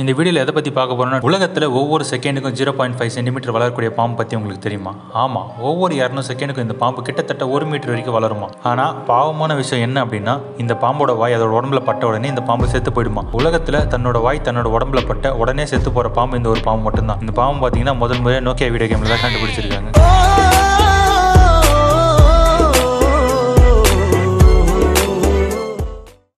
இந்த வீடியோவில் எதை பற்றி பார்க்க போகிறோன்னா உலகத்தில் ஒவ்வொரு செகண்டுக்கும் ஜீரோ பாயிண்ட் ஃபைவ் சென்டிமீட்டர் வளரக்கூடிய பாம்பு பற்றி உங்களுக்கு தெரியுமா? ஆமாம் ஒவ்வொரு இரநூறு செகண்டுக்கும் இந்த பாம்பு கிட்டத்தட்ட ஒரு மீட்டர் வரைக்கும் வளருமா? ஆனால் பாவமான விஷயம் என்ன அப்படின்னா இந்த பாம்போட வாய் அதோட உடம்புல பட்ட உடனே இந்த பாம்பு செத்து போயிடுமா? உலகத்தில் தன்னோட வாய் தன்னோட உடம்புல பட்ட உடனே செத்து போகிற பாம்பு இந்த ஒரு பாம்பு மட்டும்தான். இந்த பாம்பு பார்த்தீங்கன்னா முதல் முறையாக நோக்கியா வீடியோ கேமில் தான் கண்டுபிடிச்சிருக்காங்க.